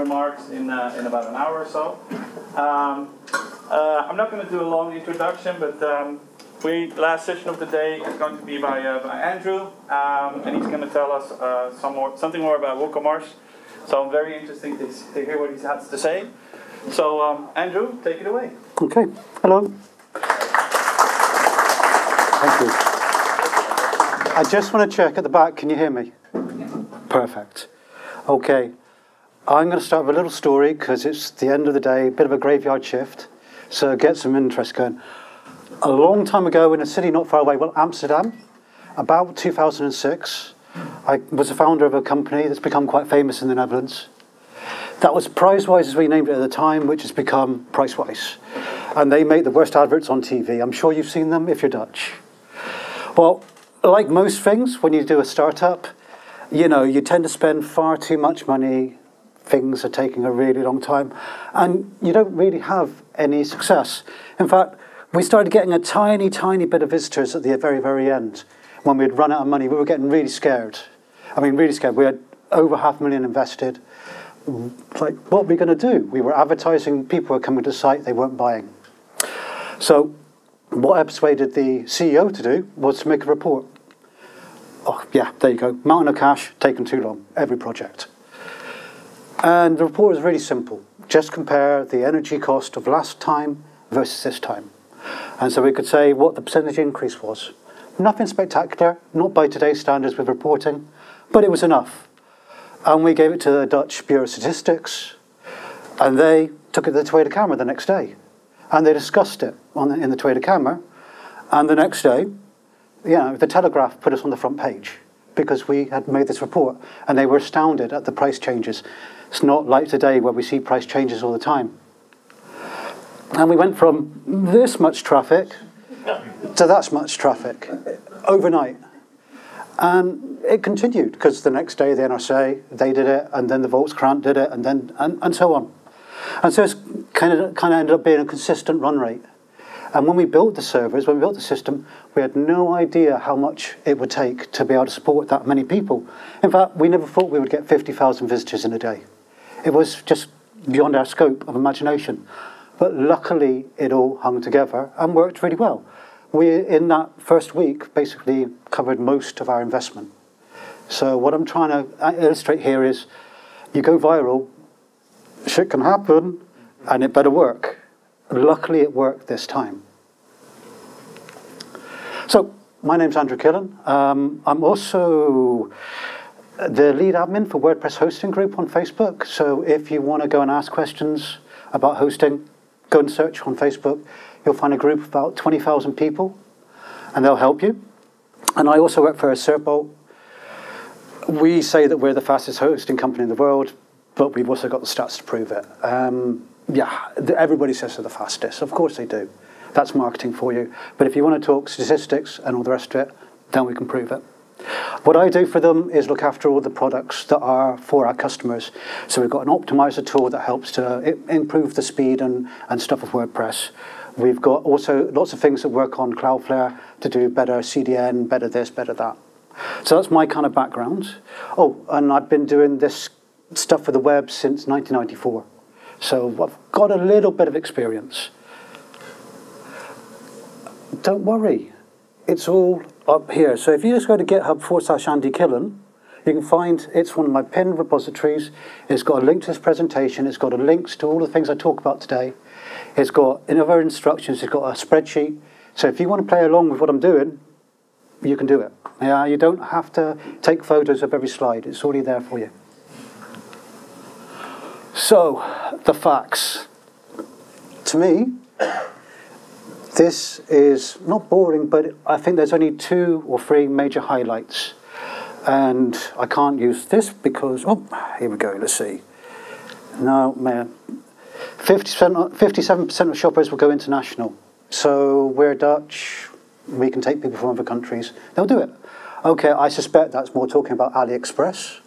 remarks in, uh, in about an hour or so. Um, uh, I'm not going to do a long introduction, but um, we last session of the day is going to be by, uh, by Andrew, um, and he's going to tell us uh, some more, something more about WooCommerce. So I'm very interested to, to hear what he has to say. So um, Andrew, take it away. Okay. Hello. Thank you. I just want to check at the back. Can you hear me? Perfect. Okay. I'm going to start with a little story because it's the end of the day, a bit of a graveyard shift. So get some interest going. A long time ago in a city not far away, well, Amsterdam, about 2006, I was the founder of a company that's become quite famous in the Netherlands. That was Pricewise, as we named it at the time, which has become Pricewise. And they make the worst adverts on TV. I'm sure you've seen them if you're Dutch. Well, like most things, when you do a startup, you know, you tend to spend far too much money. Things are taking a really long time, and you don't really have any success. In fact, we started getting a tiny, tiny bit of visitors at the very, very end. When we'd run out of money, we were getting really scared. I mean, really scared. We had over half a million invested. Like, what are we going to do? We were advertising, people were coming to the site, they weren't buying. So, what I persuaded the CEO to do was to make a report. Oh, yeah, there you go. Mountain of cash, taken too long, every project. And the report was really simple. Just compare the energy cost of last time versus this time. And so we could say what the percentage increase was. Nothing spectacular, not by today's standards with reporting, but it was enough. And we gave it to the Dutch Bureau of Statistics, and they took it to the Tweede Kamer the next day. And they discussed it on the, in the Tweede Kamer. And the next day, you know, the Telegraph put us on the front page because we had made this report, and they were astounded at the price changes. It's not like today where we see price changes all the time. And we went from this much traffic to that much traffic overnight. And it continued because the next day the NRC, they did it, and then the Volkskrant did it, and then and, and so on. And so it's kind of kind of ended up being a consistent run rate. And when we built the servers, when we built the system, we had no idea how much it would take to be able to support that many people. In fact, we never thought we would get 50,000 visitors in a day. It was just beyond our scope of imagination. But luckily, it all hung together and worked really well. We, in that first week, basically covered most of our investment. So what I'm trying to uh, illustrate here is you go viral, shit can happen, and it better work. Luckily, it worked this time. So my name's Andrew Killen. Um, I'm also the lead admin for WordPress Hosting Group on Facebook. So if you want to go and ask questions about hosting, go and search on Facebook. You'll find a group of about 20,000 people, and they'll help you. And I also work for Servebolt. We say that we're the fastest hosting company in the world, but we've also got the stats to prove it. Um, yeah, everybody says they're the fastest. Of course they do. That's marketing for you. But if you want to talk statistics and all the rest of it, then we can prove it. What I do for them is look after all the products that are for our customers. So we've got an optimizer tool that helps to improve the speed and, and stuff of WordPress. We've got also lots of things that work on Cloudflare to do better CDN, better this, better that. So that's my kind of background. Oh, and I've been doing this stuff for the web since 1994. So I've got a little bit of experience. Don't worry, it's all up here. So if you just go to GitHub forward slash Andy Killen, you can find it's one of my pinned repositories. It's got a link to this presentation. It's got a links to all the things I talk about today. It's got other instructions. It's got a spreadsheet. So if you want to play along with what I'm doing, you can do it. Yeah, you don't have to take photos of every slide. It's already there for you. So the facts. To me, this is not boring, but I think there's only two or three major highlights. And I can't use this because, oh, here we go, let's see. No, man. 57% of shoppers will go international. So we're Dutch, we can take people from other countries. They'll do it. Okay, I suspect that's more talking about AliExpress,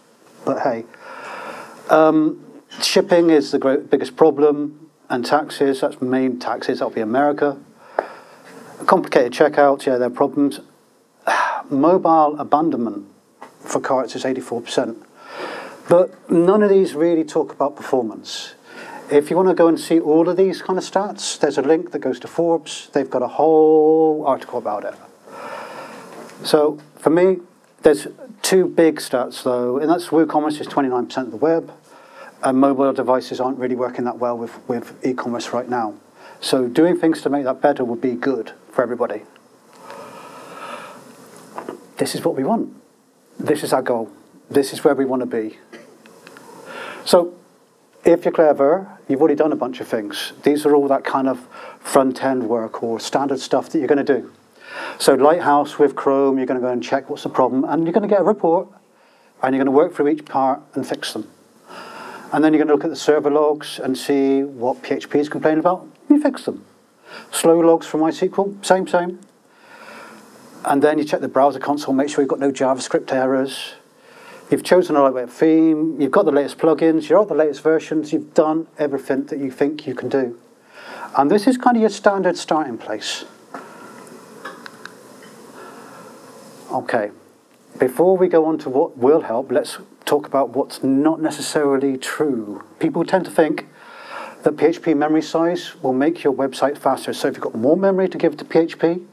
but hey. Um, shipping is the great, biggest problem, and taxes, that's main taxes, that'll be America. Complicated checkouts, yeah, there are problems. Mobile abandonment for carts is 84%. But none of these really talk about performance. If you want to go and see all of these kind of stats, there's a link that goes to Forbes. They've got a whole article about it. So for me, there's two big stats though, and that's WooCommerce is 29% of the web, and mobile devices aren't really working that well with, with e-commerce right now. So doing things to make that better would be good for everybody. This is what we want. This is our goal. This is where we want to be. So if you're clever, you've already done a bunch of things. These are all that kind of front-end work or standard stuff that you're going to do. So Lighthouse with Chrome, you're going to go and check what's the problem, and you're going to get a report, and you're going to work through each part and fix them. And then you're going to look at the server logs and see what PHP is complaining about. You fix them. Slow logs from MySQL, same, same. And then you check the browser console, make sure you've got no JavaScript errors. You've chosen a lightweight theme, you've got the latest plugins, you're on the latest versions, you've done everything that you think you can do. And this is kind of your standard starting place. Okay, before we go on to what will help, let's talk about what's not necessarily true. People tend to think that PHP memory size will make your website faster. So if you've got more memory to give to PHP,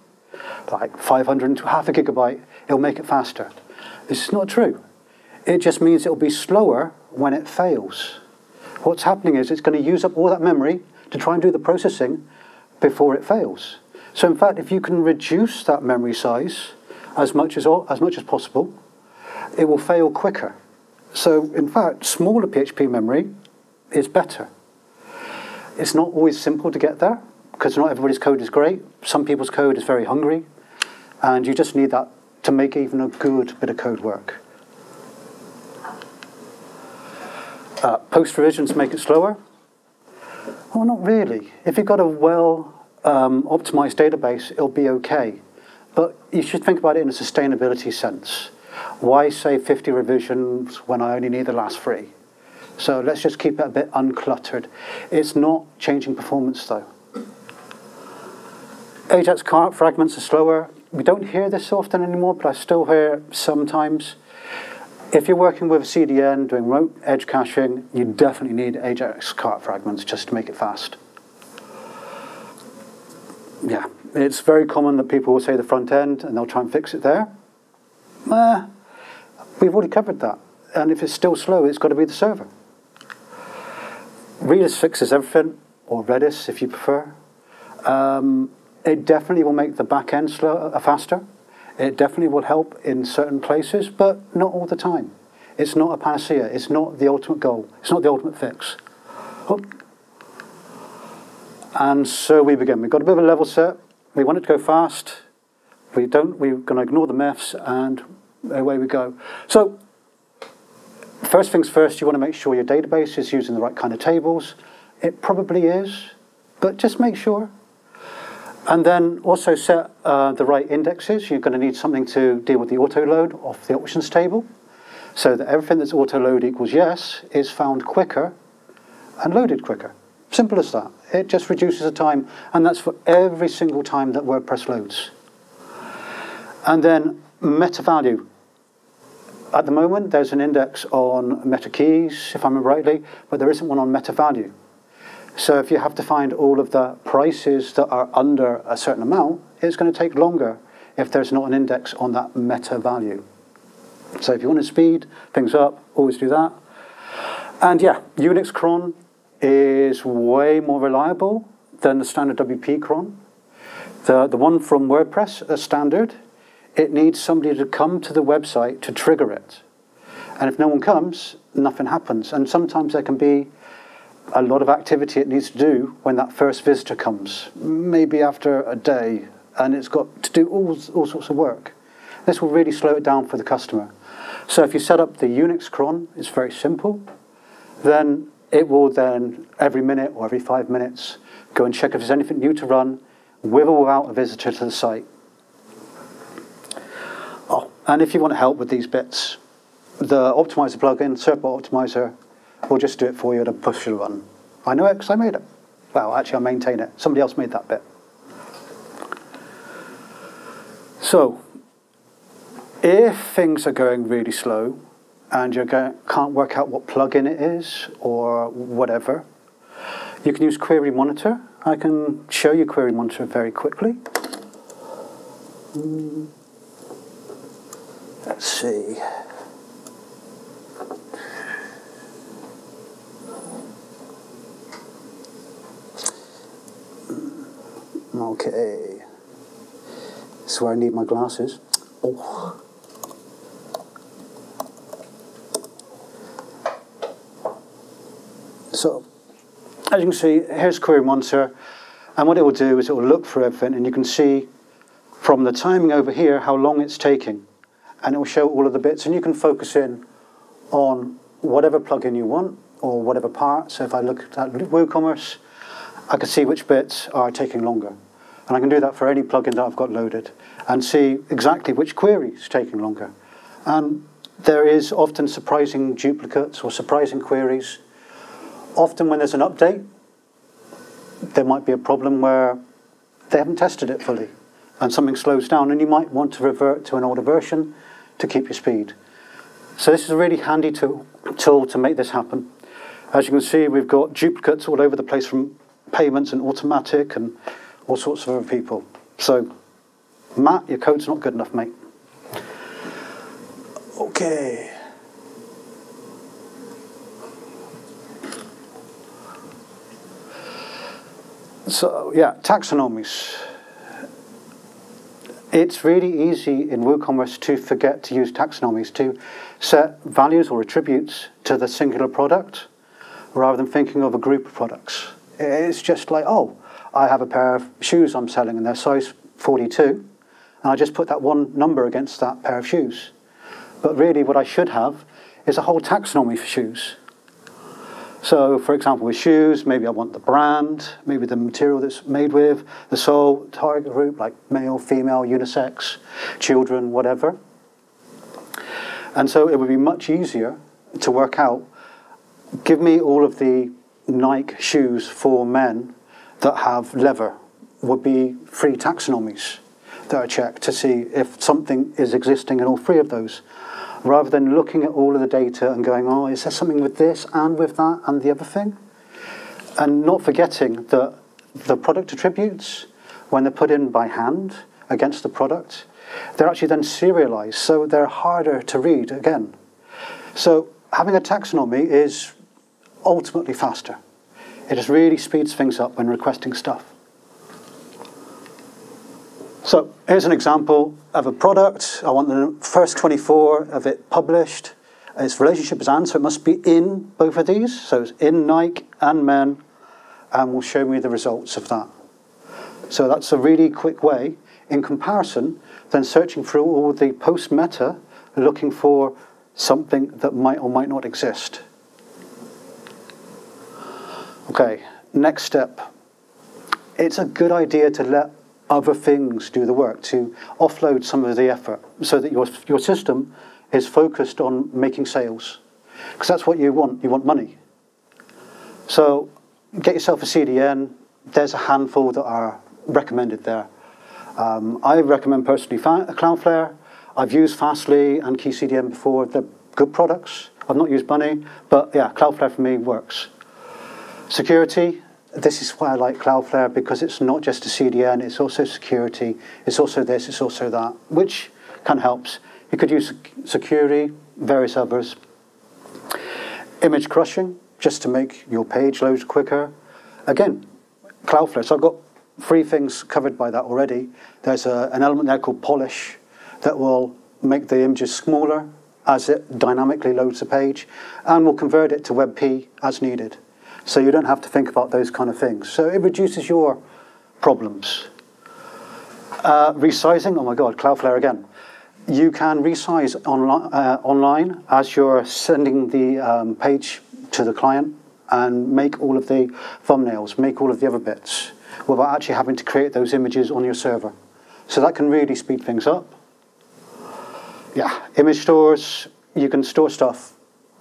like 500 to half a gigabyte, it'll make it faster. This is not true. It just means it'll be slower when it fails. What's happening is it's going to use up all that memory to try and do the processing before it fails. So in fact, if you can reduce that memory size as much as, as much as possible, it will fail quicker. So in fact, smaller PHP memory is better. It's not always simple to get there because not everybody's code is great. Some people's code is very hungry, and you just need that to make even a good bit of code work. Uh, post revisions make it slower. Well, not really. If you've got a well um, optimized database, it'll be okay. But you should think about it in a sustainability sense. Why say 50 revisions when I only need the last three? So let's just keep it a bit uncluttered. It's not changing performance though. Ajax cart fragments are slower. We don't hear this often anymore, but I still hear sometimes. If you're working with a CDN doing remote edge caching, you definitely need Ajax cart fragments just to make it fast. Yeah, it's very common that people will say the front end and they'll try and fix it there. Eh, we've already covered that. And if it's still slow, it's got to be the server. Redis fixes everything, or Redis if you prefer. Um, it definitely will make the back end slower, uh, faster. It definitely will help in certain places, but not all the time. It's not a panacea. It's not the ultimate goal. It's not the ultimate fix. Oh. And so we begin. We've got a bit of a level set. We want it to go fast. We don't. We're going to ignore the myths, and away we go. So First things first, you want to make sure your database is using the right kind of tables. It probably is, but just make sure. And then also set uh, the right indexes. You're going to need something to deal with the auto load of the options table so that everything that's auto load equals yes is found quicker and loaded quicker. Simple as that. It just reduces the time, and that's for every single time that WordPress loads. And then meta value at the moment, there's an index on meta keys, if I remember rightly, but there isn't one on meta value. So if you have to find all of the prices that are under a certain amount, it's going to take longer if there's not an index on that meta value. So if you want to speed things up, always do that. And yeah, Unix cron is way more reliable than the standard WP cron. The, the one from WordPress, a standard, it needs somebody to come to the website to trigger it. And if no one comes, nothing happens. And sometimes there can be a lot of activity it needs to do when that first visitor comes, maybe after a day, and it's got to do all, all sorts of work. This will really slow it down for the customer. So if you set up the Unix cron, it's very simple, then it will then, every minute or every five minutes, go and check if there's anything new to run, with or without a visitor to the site. And if you want help with these bits, the Optimizer plugin, Servebolt Optimizer, will just do it for you at a push a run. I know it because I made it. Well, actually, I maintain it. Somebody else made that bit. So, if things are going really slow, and you can't work out what plugin it is or whatever, you can use Query Monitor. I can show you Query Monitor very quickly. Hmm. Let's see. Mm, okay. This is where I need my glasses. Oh. So, as you can see, here's Query Monitor, and what it will do is it will look for everything, and you can see from the timing over here how long it's taking, and it will show all of the bits, and you can focus in on whatever plugin you want, or whatever part. So if I look at WooCommerce, I can see which bits are taking longer. And I can do that for any plugin that I've got loaded and see exactly which query is taking longer. And there is often surprising duplicates or surprising queries often when there's an update, there might be a problem where they haven't tested it fully and something slows down and you might want to revert to an older version to keep your speed. So this is a really handy tool, tool to make this happen. As you can see, we've got duplicates all over the place from payments and automatic and all sorts of other people. So, Matt, your code's not good enough, mate. Okay. So yeah, taxonomies. It's really easy in WooCommerce to forget to use taxonomies to set values or attributes to the singular product rather than thinking of a group of products. It's just like, oh, I have a pair of shoes I'm selling and they're size 42 and I just put that one number against that pair of shoes. But really what I should have is a whole taxonomy for shoes. So, for example, with shoes, maybe I want the brand, maybe the material that's made with, the sole, target group, like male, female, unisex, children, whatever. And so it would be much easier to work out, give me all of the Nike shoes for men that have leather, would be free taxonomies that I check to see if something is existing in all three of those rather than looking at all of the data and going, oh, is there something with this and with that and the other thing? And not forgetting that the product attributes, when they're put in by hand against the product, they're actually then serialized, so they're harder to read again. So having a taxonomy is ultimately faster. It just really speeds things up when requesting stuff. So here's an example of a product. I want the first 24 of it published. Its relationship is and, so it must be in both of these. So it's in Nike and men, and will show me the results of that. So that's a really quick way, in comparison, then searching through all the post meta, looking for something that might or might not exist. Okay, next step. It's a good idea to let other things do the work, to offload some of the effort so that your, your system is focused on making sales. Because that's what you want, you want money. So get yourself a CDN, there's a handful that are recommended there. Um, I recommend personally Cloudflare. I've used Fastly and KeyCDN before. They're good products. I've not used Bunny, but yeah, Cloudflare for me works. Security, this is why I like Cloudflare because it's not just a CDN, it's also security, it's also this, it's also that, which kind of helps. You could use security, various others. Image crushing, just to make your page load quicker. Again, Cloudflare. So I've got three things covered by that already. There's a, an element there called polish that will make the images smaller as it dynamically loads the page and will convert it to WebP as needed. So you don't have to think about those kind of things. So it reduces your problems. Uh, resizing, oh my God, Cloudflare again. You can resize onli uh, online as you're sending the um, page to the client and make all of the thumbnails, make all of the other bits without actually having to create those images on your server. So that can really speed things up. Yeah, image stores, you can store stuff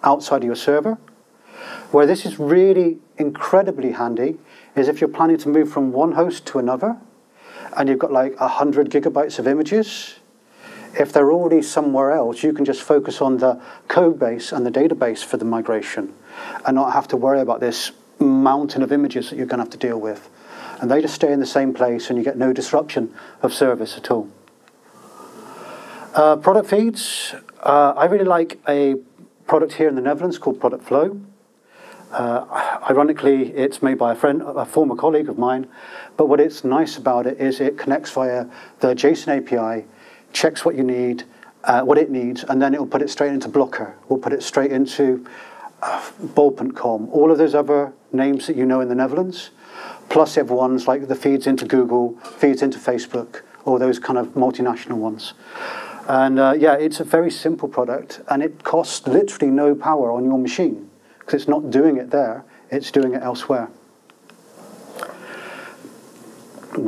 outside of your server where this is really incredibly handy is if you're planning to move from one host to another and you've got like 100 gigabytes of images, If they're already somewhere else, you can just focus on the code base and the database for the migration and not have to worry about this mountain of images that you're going to have to deal with. And they just stay in the same place and you get no disruption of service at all. Uh, product feeds. Uh, I really like a product here in the Netherlands called Product Flow. Uh, ironically, it's made by a friend, a former colleague of mine, but what it's nice about it is it connects via the JSON API, checks what you need, uh, what it needs, and then it will put it straight into Blocker. We'll put it straight into uh, Bol.com, all of those other names that you know in the Netherlands, plus everyone's ones like the feeds into Google, feeds into Facebook, all those kind of multinational ones. And uh, yeah, it's a very simple product, and it costs literally no power on your machine because it's not doing it there, it's doing it elsewhere.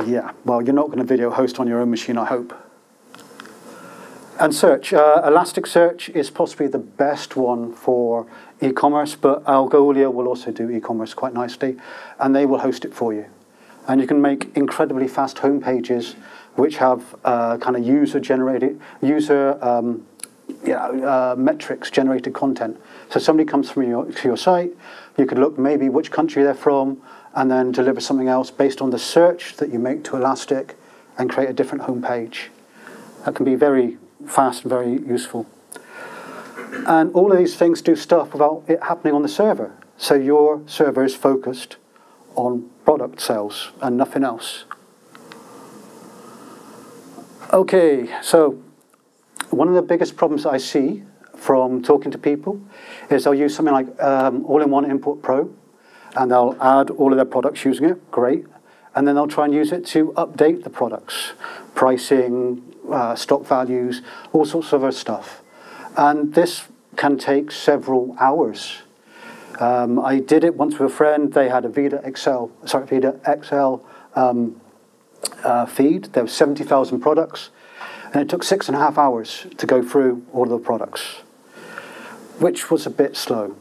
Yeah, well, you're not going to video host on your own machine, I hope. And search. Uh, Elasticsearch is possibly the best one for e-commerce, but Algolia will also do e-commerce quite nicely, and they will host it for you. And you can make incredibly fast home pages which have uh, kind of user-generated, user um, you know, uh, metrics generated content. So somebody comes from your, to your site, you could look maybe which country they're from, and then deliver something else based on the search that you make to Elastic and create a different home page. That can be very fast and very useful. And all of these things do stuff without it happening on the server. So your server is focused on product sales and nothing else. Okay, so one of the biggest problems I see from talking to people is they'll use something like um, All-in-One Import Pro, and they'll add all of their products using it, great. And then they'll try and use it to update the products, pricing, uh, stock values, all sorts of other stuff. And this can take several hours. Um, I did it once with a friend. They had a vidaXL, sorry, vidaXL um, uh, feed. There were 70,000 products. And it took six and a half hours to go through all of the products, which was a bit slow.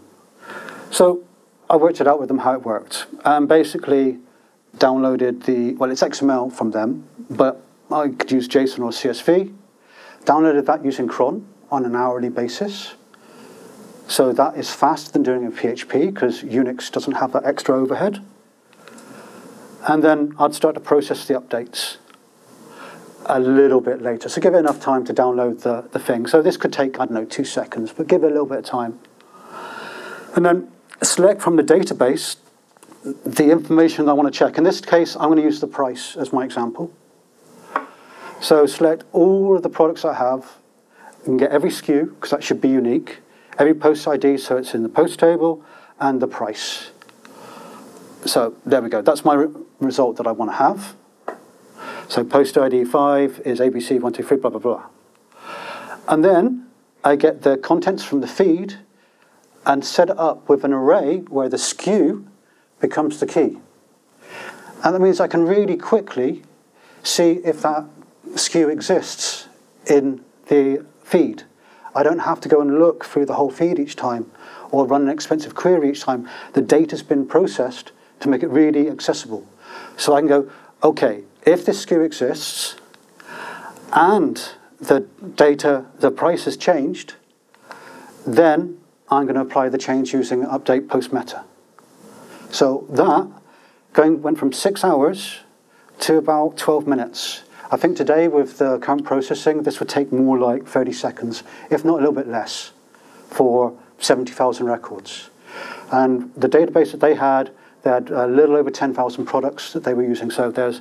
So I worked it out with them how it worked. And basically downloaded the, well, it's XML from them, but I could use JSON or CSV. Downloaded that using cron on an hourly basis. So that is faster than doing in PHP because Unix doesn't have that extra overhead. And then I'd start to process the updates a little bit later. So give it enough time to download the, the thing. So this could take, I don't know, two seconds, but give it a little bit of time. And then select from the database the information I want to check. In this case, I'm going to use the price as my example. So select all of the products I have and get every SKU, because that should be unique, every post ID, so it's in the post table, and the price. So there we go. That's my re result that I want to have. So post ID 5 is ABC123, blah, blah, blah. And then I get the contents from the feed and set it up with an array where the SKU becomes the key. And that means I can really quickly see if that SKU exists in the feed. I don't have to go and look through the whole feed each time or run an expensive query each time. The data's been processed to make it really accessible. So I can go, okay, if this SKU exists and the data, the price has changed, then I'm going to apply the change using update post meta. So that going, went from six hours to about 12 minutes. I think today with the current processing, this would take more like 30 seconds, if not a little bit less, for 70,000 records. And the database that they had, they had a little over 10,000 products that they were using. So there's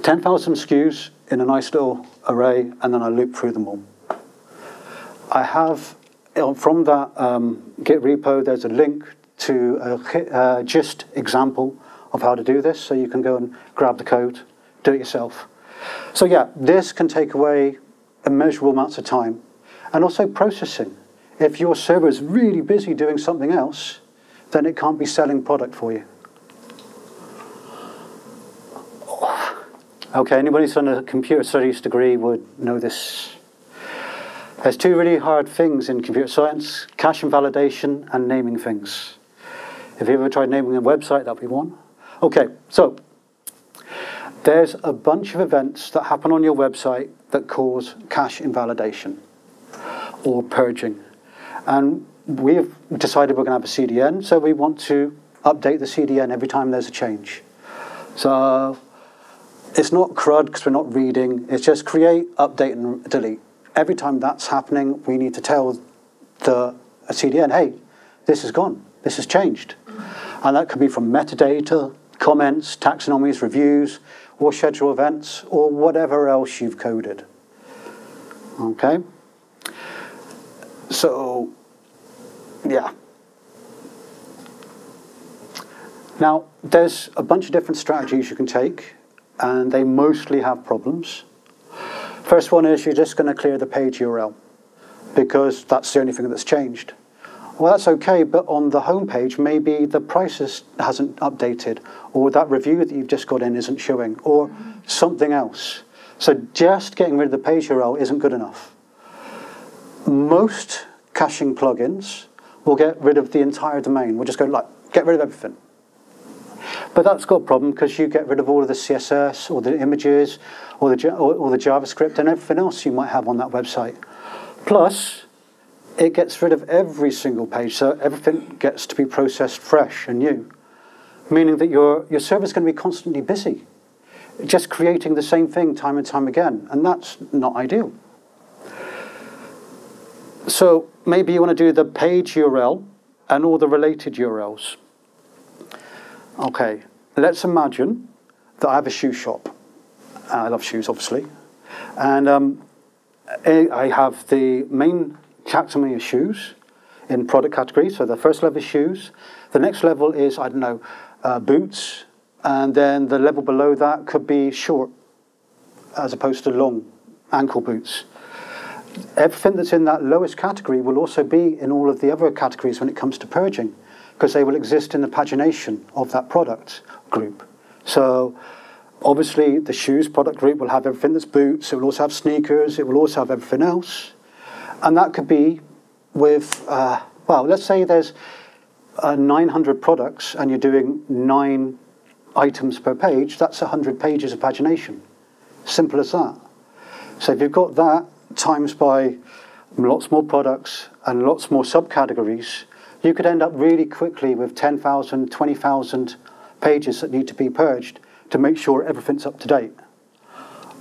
10,000 SKUs in a nice little array, and then I loop through them all. I have, from that um, Git repo, there's a link to a, a gist example of how to do this, so you can go and grab the code, do it yourself. So yeah, this can take away immeasurable amounts of time, and also processing. If your server is really busy doing something else, then it can't be selling product for you. Okay, anybody who's done a computer studies degree would know this. There's two really hard things in computer science, cache invalidation and naming things. If you ever tried naming a website, that'd be one. Okay, so there's a bunch of events that happen on your website that cause cache invalidation or purging. And we've decided we're going to have a CDN, so we want to update the CDN every time there's a change. So it's not CRUD because we're not reading, it's just create, update, and delete. Every time that's happening, we need to tell the CDN, hey, this is gone, this has changed. And that could be from metadata, comments, taxonomies, reviews, or schedule events, or whatever else you've coded. Okay? So, yeah. Now, there's a bunch of different strategies you can take, and they mostly have problems. First one is you're just going to clear the page URL because that's the only thing that's changed. Well, that's okay, but on the home page, maybe the prices hasn't updated, or that review that you've just got in isn't showing, or something else. So just getting rid of the page URL isn't good enough. Most caching plugins will get rid of the entire domain. We'll just go like, get rid of everything. But that's got a problem because you get rid of all of the CSS or the images or the, the JavaScript and everything else you might have on that website. Plus, it gets rid of every single page, so everything gets to be processed fresh and new, meaning that your, your server is going to be constantly busy, just creating the same thing time and time again, and that's not ideal. So maybe you want to do the page URL and all the related URLs. Okay, let's imagine that I have a shoe shop. I love shoes, obviously. And um, I have the main taxonomy of shoes in product category. So the first level is shoes. The next level is, I don't know, uh, boots. And then the level below that could be short as opposed to long ankle boots. Everything that's in that lowest category will also be in all of the other categories when it comes to purging because they will exist in the pagination of that product group. So obviously the shoes product group will have everything that's boots, it will also have sneakers, it will also have everything else. And that could be with, uh, well, let's say there's uh, 900 products and you're doing nine items per page, that's 100 pages of pagination. Simple as that. So if you've got that times by lots more products and lots more subcategories, you could end up really quickly with 10,000, 20,000 pages that need to be purged to make sure everything's up to date.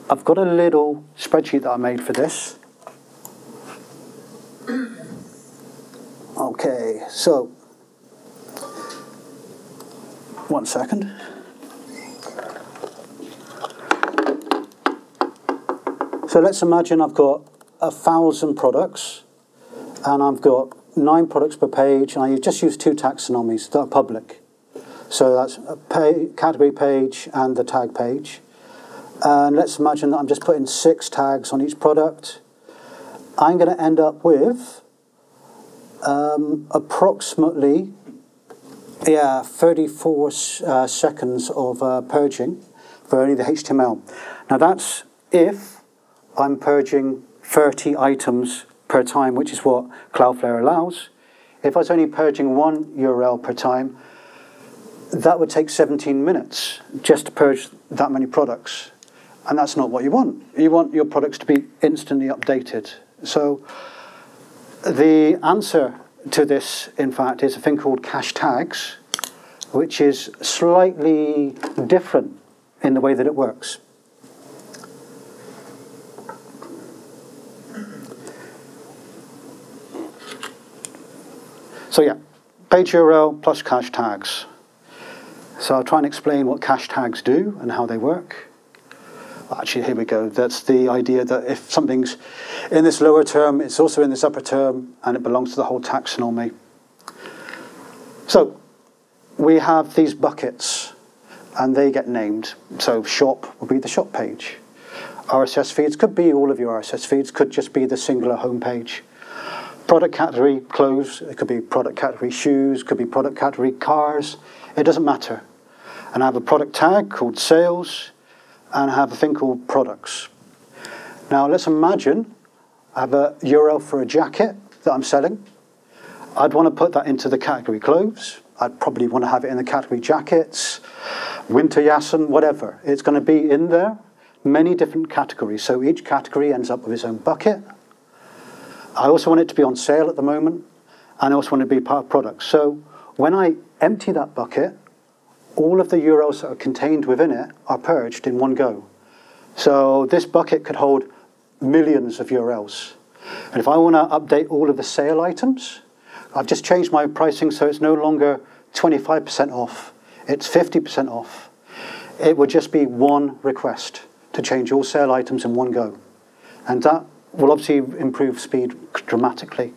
I've got a little spreadsheet that I made for this. Okay, so one second. So let's imagine I've got a thousand products and I've got nine products per page and I just use two taxonomies that are public. So that's a pay, category page and the tag page. And let's imagine that I'm just putting six tags on each product. I'm going to end up with um, approximately yeah, 34 uh, seconds of uh, purging for only the HTML. Now that's if I'm purging 30 items per time, which is what Cloudflare allows. If I was only purging one URL per time, that would take 17 minutes just to purge that many products. And that's not what you want. You want your products to be instantly updated. So the answer to this, in fact, is a thing called cache tags, which is slightly different in the way that it works. So yeah, page URL plus cache tags. So I'll try and explain what cache tags do and how they work. Actually, here we go. That's the idea that if something's in this lower term, it's also in this upper term, and it belongs to the whole taxonomy. So we have these buckets, and they get named. So shop will be the shop page. RSS feeds could be all of your RSS feeds, could just be the singular home page. Product category clothes, it could be product category shoes, could be product category cars, it doesn't matter. And I have a product tag called sales, and I have a thing called products. Now let's imagine I have a URL for a jacket that I'm selling. I'd want to put that into the category clothes. I'd probably want to have it in the category jackets. winter yasin, whatever. It's going to be in there, many different categories. So each category ends up with its own bucket. I also want it to be on sale at the moment, and I also want it to be part of products. So when I empty that bucket, all of the URLs that are contained within it are purged in one go. So this bucket could hold millions of URLs. And if I want to update all of the sale items, I've just changed my pricing so it's no longer 25% off, it's 50% off. It would just be one request to change all sale items in one go. And that will obviously improve speed dramatically.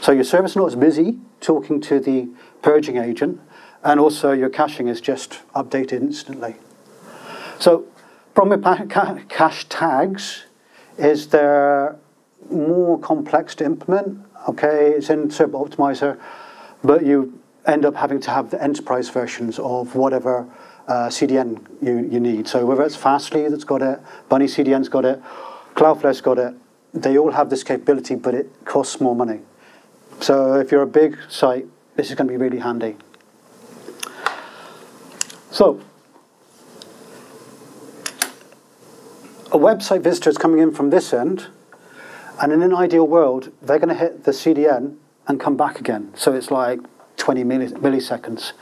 So your service not as busy talking to the purging agent, and also your caching is just updated instantly. So problem with cache tags is they're more complex to implement. Okay, it's in Servebolt Optimizer, but you end up having to have the enterprise versions of whatever uh, CDN you, you need. So whether it's Fastly that's got it, Bunny CDN's got it, Cloudflare's got it, they all have this capability, but it costs more money. So if you're a big site, this is going to be really handy. So, a website visitor is coming in from this end, and in an ideal world, they're going to hit the CDN and come back again. So it's like 20 milliseconds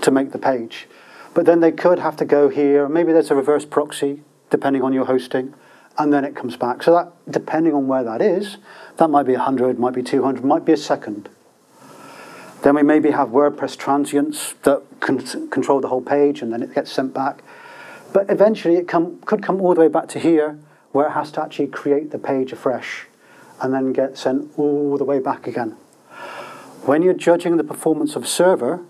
to make the page. But then they could have to go here, maybe there's a reverse proxy, depending on your hosting, and then it comes back. So that, depending on where that is, that might be 100, might be 200, might be a second. Then we maybe have WordPress transients that con control the whole page and then it gets sent back. But eventually it come, could come all the way back to here where it has to actually create the page afresh and then get sent all the way back again. When you're judging the performance of a server,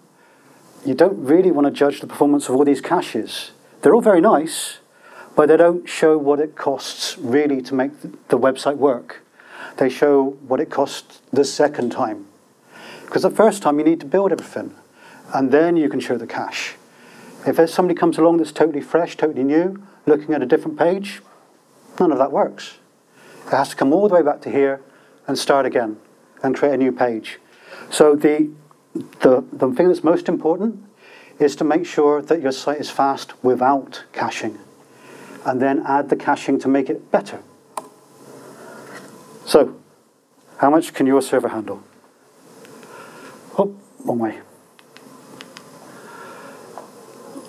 you don't really want to judge the performance of all these caches. They're all very nice, but they don't show what it costs really to make the website work. They show what it costs the second time. Because the first time you need to build everything, and then you can show the cache. If there's somebody comes along that's totally fresh, totally new, looking at a different page, none of that works. It has to come all the way back to here and start again and create a new page. So the, the, the thing that's most important is to make sure that your site is fast without caching and then add the caching to make it better. So, how much can your server handle? Oh, one way.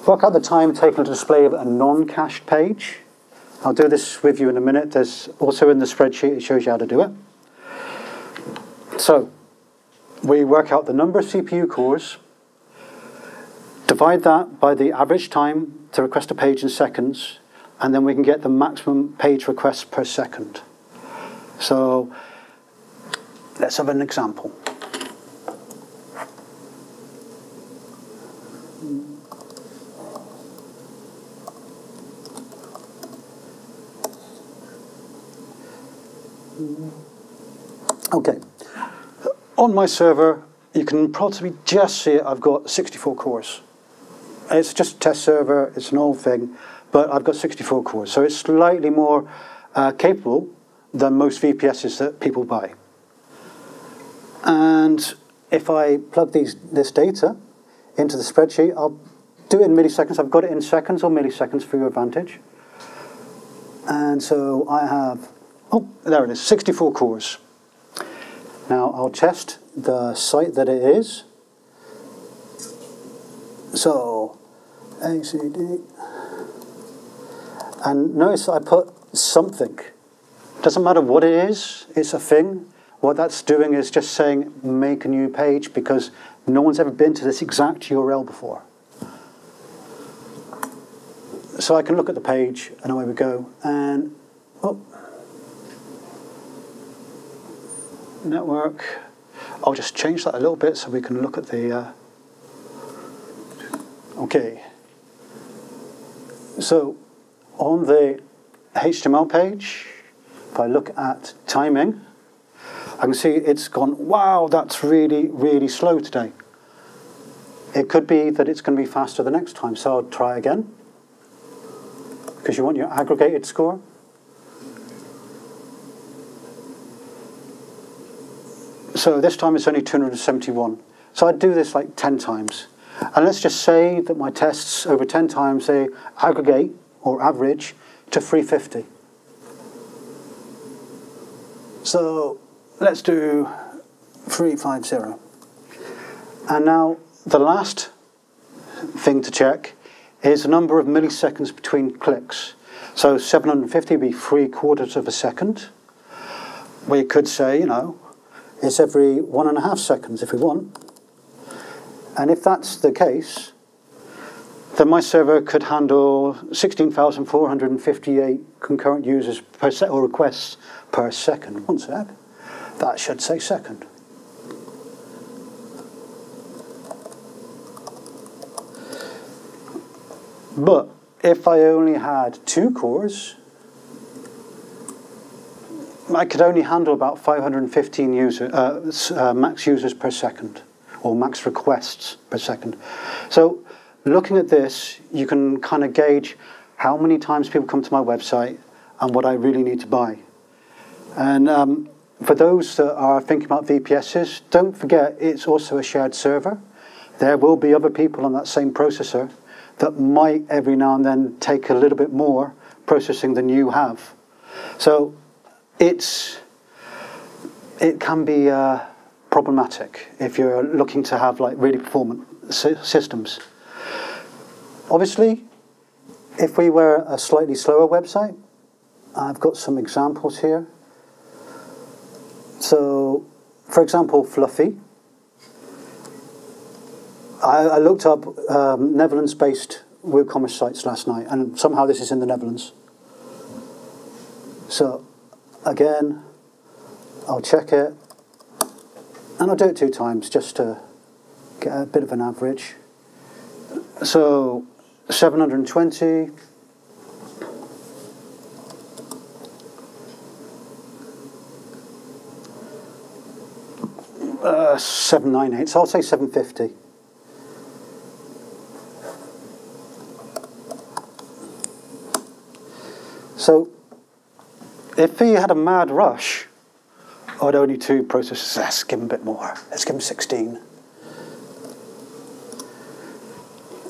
Work out the time taken to display a non-cached page. I'll do this with you in a minute. There's also in the spreadsheet, it shows you how to do it. So, we work out the number of CPU cores, divide that by the average time to request a page in seconds, and then we can get the maximum page requests per second. So, let's have an example. Okay. On my server, you can probably just see I've got 64 cores. It's just a test server, it's an old thing, but I've got 64 cores. So it's slightly more uh, capable than most VPSs that people buy. And if I plug these, this data into the spreadsheet, I'll do it in milliseconds. I've got it in seconds or milliseconds for your advantage. And so I have, oh, there it is, 64 cores. Now I'll test the site that it is. So, ACD. And notice I put something. Doesn't matter what it is, it's a thing. What that's doing is just saying make a new page because no one's ever been to this exact URL before. So I can look at the page and away we go. And, oh, network. I'll just change that a little bit so we can look at the. Uh, okay. So on the HTML page, if I look at timing, I can see it's gone, wow, that's really, really slow today. It could be that it's going to be faster the next time, so I'll try again. Because you want your aggregated score. So this time it's only 271. So I'd do this like 10 times. And let's just say that my tests over 10 times, they aggregate or average to 350. So let's do 350. And now the last thing to check is the number of milliseconds between clicks. So 750 would be three quarters of a second. We could say, you know, it's every one and a half seconds if we want. And if that's the case, then my server could handle 16,458 concurrent users per se or requests per second. One sec. That should say second. But if I only had two cores, I could only handle about 515 user, uh, uh, max users per second, or max requests per second. So looking at this, you can kind of gauge how many times people come to my website and what I really need to buy. And um, for those that are thinking about VPSs, don't forget it's also a shared server. There will be other people on that same processor that might every now and then take a little bit more processing than you have. So it's it can be uh, problematic if you're looking to have like really performant systems. Obviously, if we were a slightly slower website, I've got some examples here. So, for example, Fluffy. I, I looked up um, Netherlands-based WooCommerce sites last night, and somehow this is in the Netherlands. So again, I'll check it, and I'll do it two times just to get a bit of an average. So 720. Uh, 798, so I'll say 750. So if he had a mad rush, I'd only two processors. Let's give him a bit more. Let's give him 16.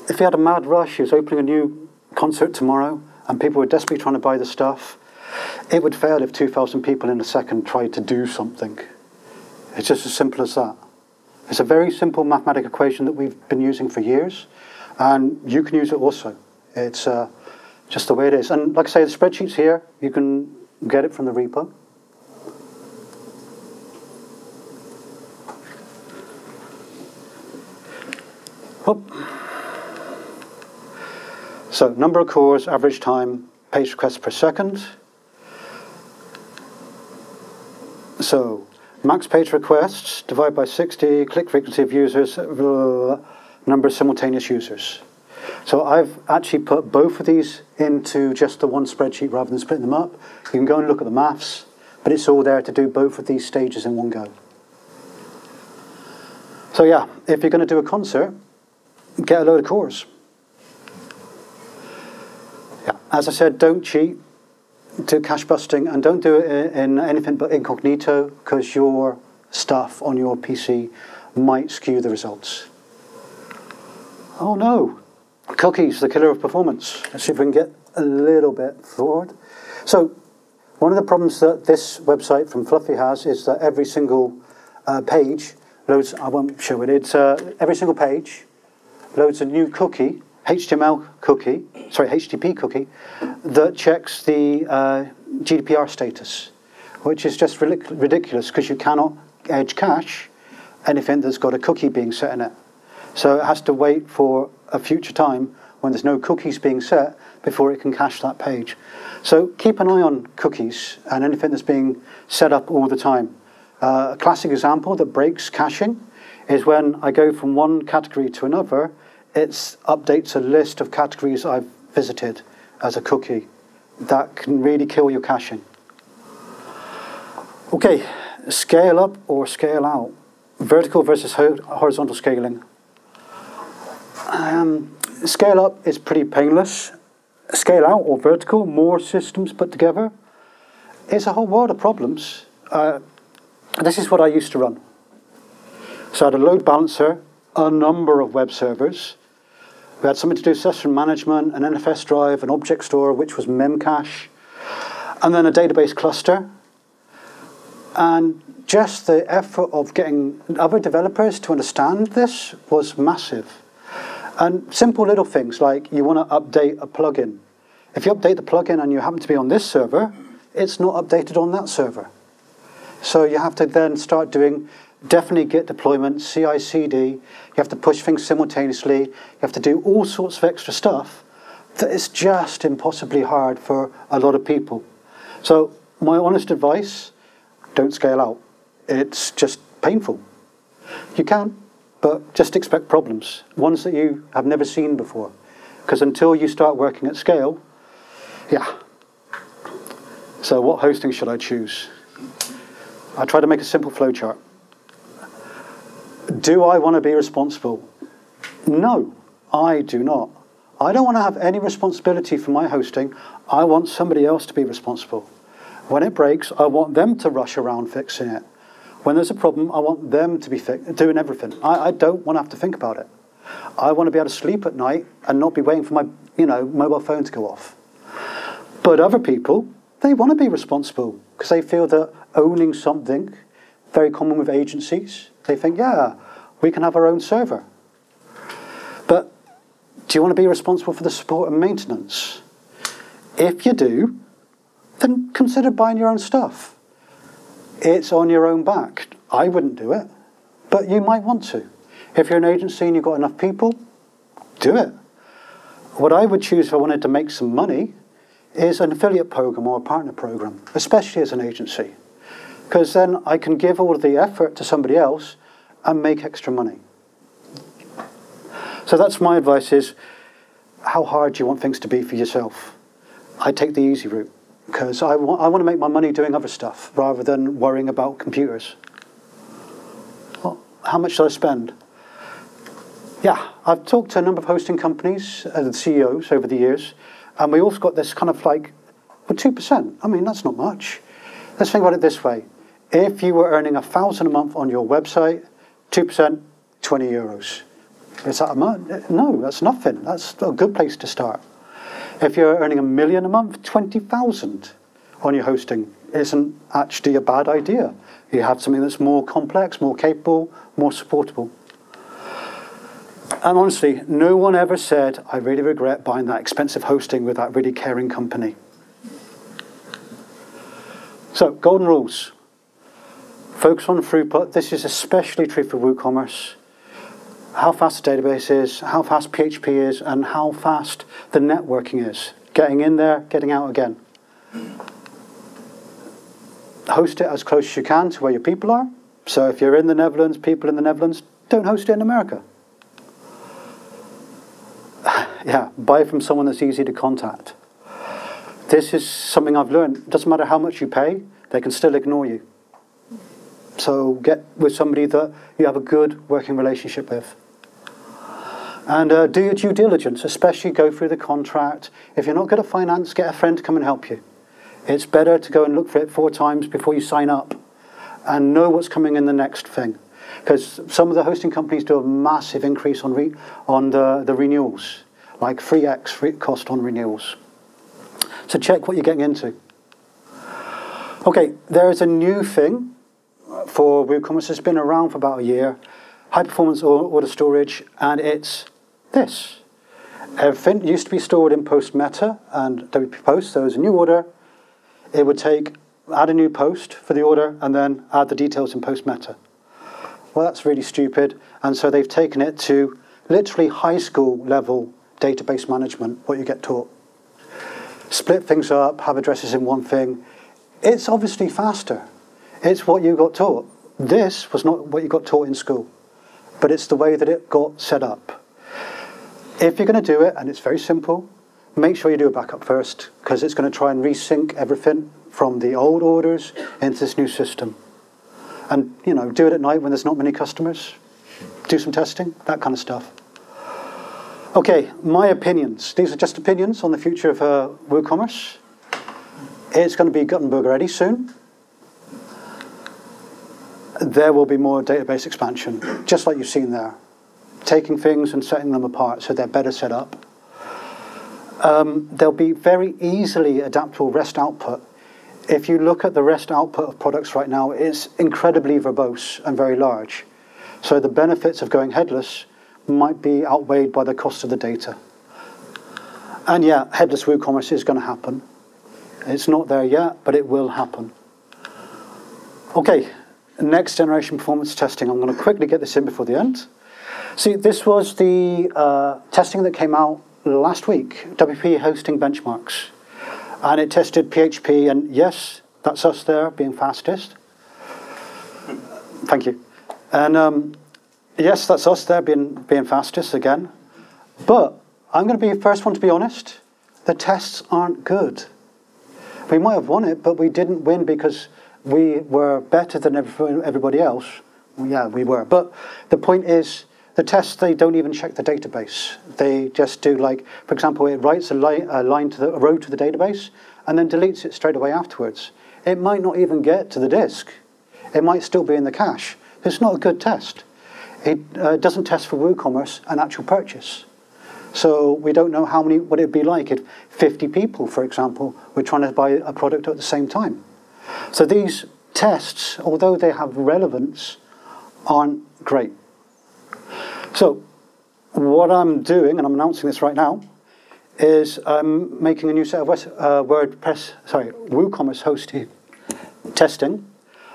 If he had a mad rush, he was opening a new concert tomorrow, and people were desperately trying to buy the stuff, it would fail if 2,000 people in a second tried to do something. It's just as simple as that. It's a very simple mathematical equation that we've been using for years, and you can use it also. It's uh, just the way it is. And like I say, the spreadsheet's here. You can get it from the repo. So number of cores, average time, page requests per second. So max page requests divided by 60, click frequency of users, uh, number of simultaneous users. So I've actually put both of these into just the one spreadsheet rather than splitting them up. You can go and look at the maths, but it's all there to do both of these stages in one go. So yeah, if you're going to do a concert, get a load of cores. As I said, don't cheat, do cache busting, and don't do it in anything but incognito because your stuff on your PC might skew the results. Oh no, Cookies, the killer of performance. Let's see if we can get a little bit forward. So, one of the problems that this website from Fluffy has is that every single uh, page loads, I won't show it, it's uh, every single page loads a new cookie, HTML cookie, sorry, HTTP cookie, that checks the uh, GDPR status, which is just ridiculous because you cannot edge cache anything that's got a cookie being set in it. So it has to wait for a future time when there's no cookies being set before it can cache that page. So keep an eye on cookies and anything that's being set up all the time. Uh, a classic example that breaks caching is when I go from one category to another, it updates a list of categories I've visited as a cookie. That can really kill your caching. Okay, scale up or scale out. Vertical versus horizontal scaling. Um, scale up is pretty painless. Scale out or vertical, more systems put together. It's a whole world of problems. Uh, this is what I used to run. So I had a load balancer a number of web servers. We had something to do with session management, an NFS drive, an object store, which was Memcache, and then a database cluster. And just the effort of getting other developers to understand this was massive. And simple little things like you want to update a plugin. If you update the plugin and you happen to be on this server, it's not updated on that server. So you have to then start doing definitely Git deployment, CI CD. You have to push things simultaneously. You have to do all sorts of extra stuff that is just impossibly hard for a lot of people. So my honest advice, don't scale out. It's just painful. You can, but just expect problems, ones that you have never seen before. Because until you start working at scale, yeah. So what hosting should I choose? I try to make a simple flowchart. Do I want to be responsible? No, I do not. I don't want to have any responsibility for my hosting. I want somebody else to be responsible. When it breaks, I want them to rush around fixing it. When there's a problem, I want them to be doing everything. I, I don't want to have to think about it. I want to be able to sleep at night and not be waiting for my you know, mobile phone to go off. But other people, they want to be responsible because they feel that owning something, very common with agencies, they think, yeah, we can have our own server. But do you want to be responsible for the support and maintenance? If you do, then consider buying your own stuff. It's on your own back. I wouldn't do it, but you might want to. If you're an agency and you've got enough people, do it. What I would choose if I wanted to make some money is an affiliate program or a partner program, especially as an agency, because then I can give all the effort to somebody else and make extra money. So that's my advice is how hard do you want things to be for yourself? I take the easy route because I want, I want to make my money doing other stuff rather than worrying about computers. Well, how much should I spend? Yeah, I've talked to a number of hosting companies and uh, CEOs over the years, and we also got this kind of like, well, 2%. I mean, that's not much. Let's think about it this way. If you were earning a thousand a month on your website, 2%, 20 euros. Is that a month? No, that's nothing. That's a good place to start. If you're earning a million a month, 20,000 on your hosting isn't actually a bad idea. You have something that's more complex, more capable, more supportable. And honestly, no one ever said, I really regret buying that expensive hosting with that really caring company. So, golden rules. Focus on throughput. This is especially true for WooCommerce how fast the database is, how fast PHP is, and how fast the networking is. Getting in there, getting out again. Host it as close as you can to where your people are. So if you're in the Netherlands, people in the Netherlands, don't host it in America. yeah, buy from someone that's easy to contact. This is something I've learned. It doesn't matter how much you pay, they can still ignore you. So get with somebody that you have a good working relationship with. And uh, do your due diligence, especially go through the contract. If you're not good at finance, get a friend to come and help you. It's better to go and look for it four times before you sign up and know what's coming in the next thing. Because some of the hosting companies do a massive increase on, re- on the, the renewals, like 3x cost on renewals. So check what you're getting into. Okay, there is a new thing for WooCommerce. It's been around for about a year. High performance order storage, and it's this. Everything used to be stored in post meta and WP post. So as a new order, it would take add a new post for the order and then add the details in post meta. Well, that's really stupid. And so they've taken it to literally high school level database management, what you get taught. Split things up, have addresses in one thing. It's obviously faster. It's what you got taught. This was not what you got taught in school, but it's the way that it got set up. If you're going to do it, and it's very simple, make sure you do a backup first, because it's going to try and resync everything from the old orders into this new system. And, you know, do it at night when there's not many customers. Do some testing, that kind of stuff. Okay, my opinions. These are just opinions on the future of uh, WooCommerce. It's going to be Gutenberg ready soon there will be more database expansion, just like you've seen there. taking things and setting them apart so they're better set up. Um, there'll be very easily adaptable REST output. If you look at the REST output of products right now, it's incredibly verbose and very large. So the benefits of going headless might be outweighed by the cost of the data. And yeah, headless WooCommerce is going to happen. It's not there yet, but it will happen. Okay, next generation performance testing. I'm going to quickly get this in before the end. See, this was the uh, testing that came out last week, WP hosting benchmarks. And it tested PHP, and yes, that's us there being fastest. Thank you. And um, yes, that's us there being, being fastest again. But I'm going to be the first one to be honest. The tests aren't good. We might have won it, but we didn't win because we were better than everybody else. Yeah, we were. But the point is, the tests, they don't even check the database. They just do like, for example, it writes a, li a line to the a row to the database and then deletes it straight away afterwards. It might not even get to the disk. It might still be in the cache. It's not a good test. It uh, doesn't test for WooCommerce an actual purchase. So we don't know how many, what it'd be like if 50 people, for example, were trying to buy a product at the same time. So these tests, although they have relevance, aren't great. So what I'm doing, and I'm announcing this right now, is I'm making a new set of uh, WordPress, sorry, WooCommerce hosting testing.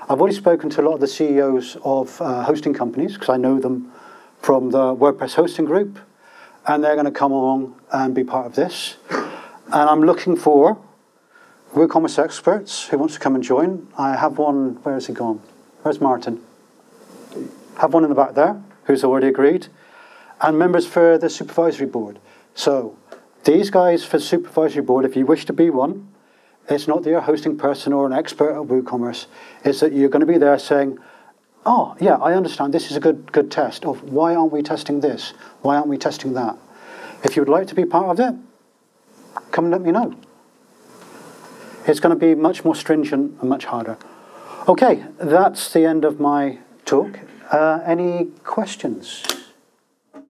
I've already spoken to a lot of the CEOs of uh, hosting companies because I know them from the WordPress hosting group, and they're going to come along and be part of this. And I'm looking for WooCommerce experts who wants to come and join. I have one, where has he gone? Where's Martin? Have one in the back there who's already agreed, and members for the supervisory board. So these guys for supervisory board, if you wish to be one, it's not that you're a hosting person or an expert at WooCommerce. It's that you're going to be there saying, oh, yeah, I understand. This is a good, good test of why aren't we testing this? Why aren't we testing that? If you would like to be part of it, come and let me know. It's going to be much more stringent and much harder. Okay, that's the end of my talk. Uh, any questions?